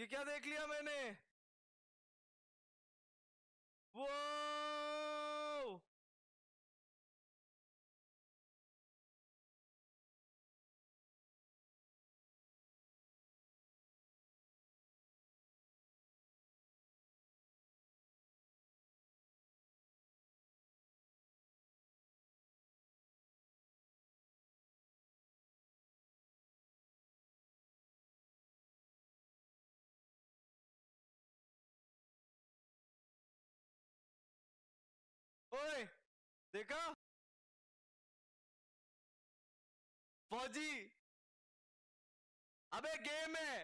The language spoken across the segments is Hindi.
ये क्या देख लिया मैंने? ओए, देखा? फौजी। अबे गेम है।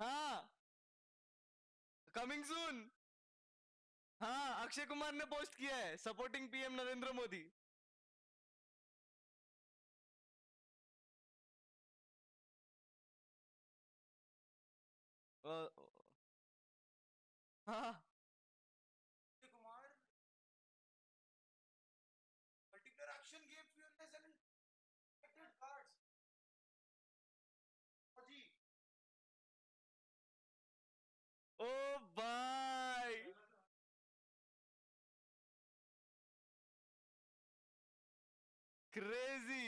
हाँ। कमिंग सून हाँ अक्षय कुमार ने पोस्ट किया है सपोर्टिंग पीएम नरेंद्र मोदी। हाँ। क्रेजी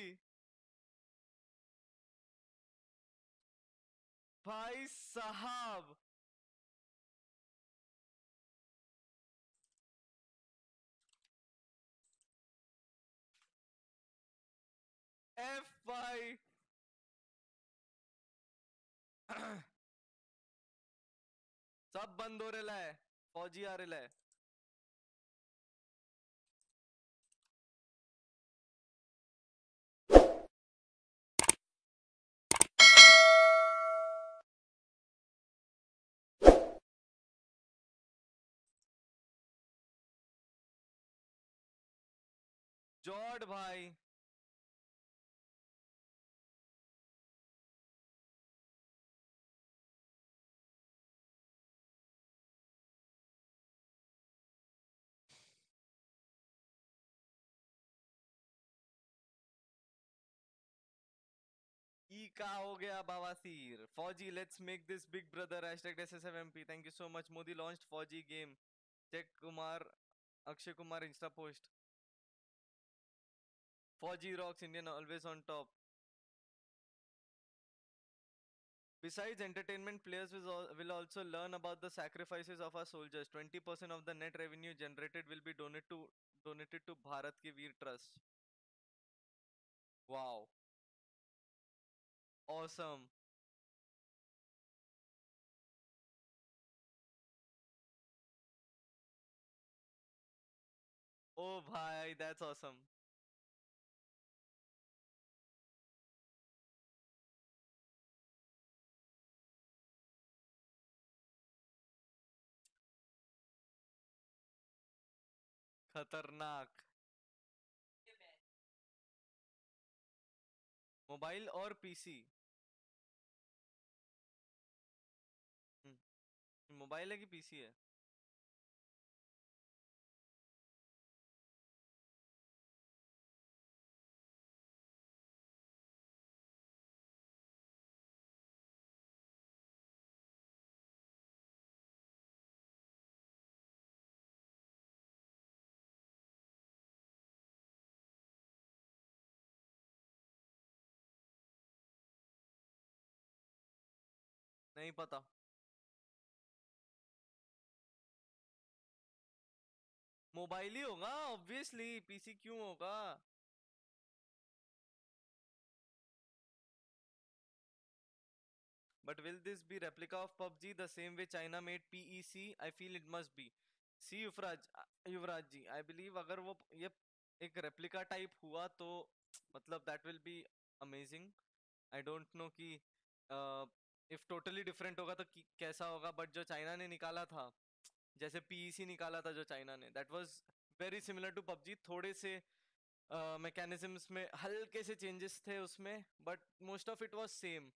भाई साहब। एफ़ भाई सब बंद हो रहा फौजी आ रहा है जॉर्ड भाई। का हो गया बाबासीर Fauji let's make this big brother thank you so much Modi launched Fauji game check Kumar, Akshay Kumar insta post Fauji rocks Indian always on top Besides entertainment, players will will also learn about the sacrifices of our soldiers. 20% of the net revenue generated will be donated to donated to Bharat Ki Veer Trust. Wow. Awesome. Oh bhai, that's awesome. खतरनाक। मोबाइल और पीसी। मोबाइल है कि पीसी है? नहीं पता। मोबाइल ही होगा ऑब्वियसली पीसी क्यों होगा? But will this be replica of PUBG the same way China made PEC I feel it must be C Yuvraj Yuvraj ji I believe अगर वो ये एक रेप्लिका टाइप हुआ तो मतलब that will be amazing I don't know कि uh, टोटली डिफरेंट होगा तो कैसा होगा बट जो चाइना ने निकाला था जैसे पीईसी निकाला था जो चाइना ने that was very similar to PUBG थोड़े से मैकेनिज्म्स में हल्के से चेंजेस थे उसमें but most of it was same